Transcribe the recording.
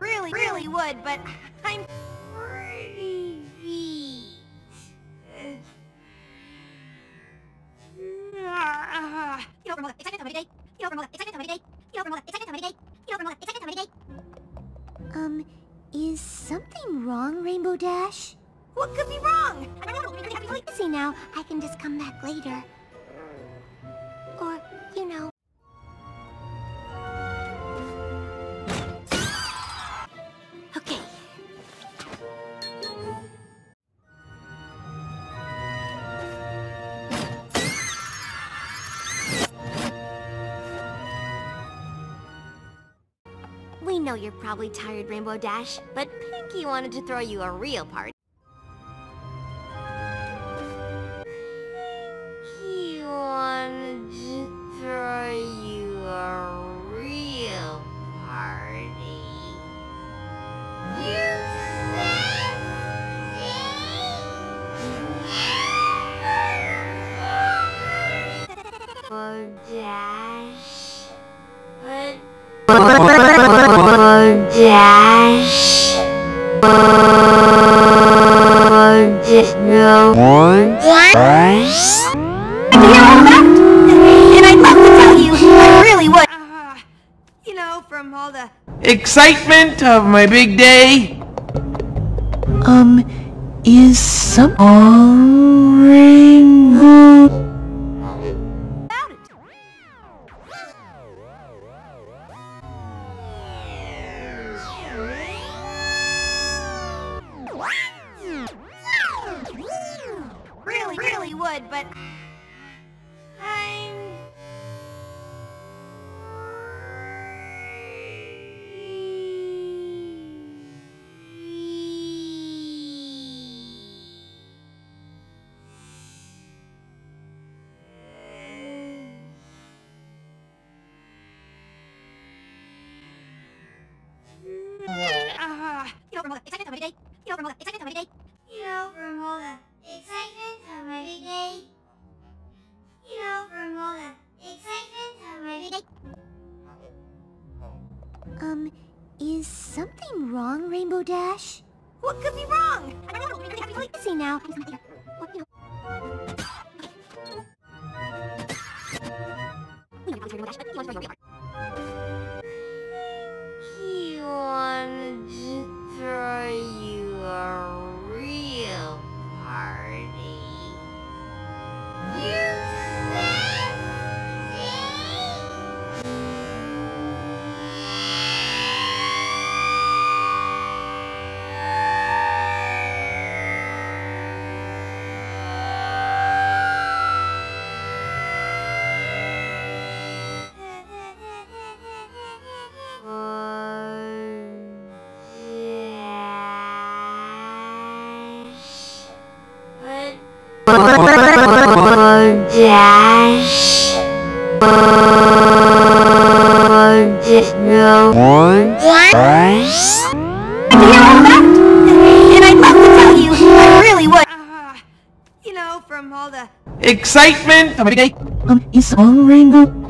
Really, really would, but I'm pretty weak. You know, from excitement to day. You know, from excitement to day. You know, from excitement to day. You know, from excitement to. Um, is something wrong, Rainbow Dash? What could be wrong? I don't know. See now, I can just come back later. Know you're probably tired, Rainbow Dash, but Pinkie wanted to throw you a real party. Wanted to throw you a real party. You Rainbow Dash. But Dash. No. And I'd love to tell you, I really would. Uh, you know, from all the Excitement of my big day. Um, is some rainbow? You know, from all the excitement of my day. You know, from all the excitement of my day. You know, from all the excitement of my big day. You know, from all the excitement of my big day. Um, is something wrong, Rainbow Dash? What could be wrong? I don't know. Really happy to See now, Dash. No. And I'd love to tell you, I really would. Uh, you know, from all the Excitement of my big day. Um, is some rainbow?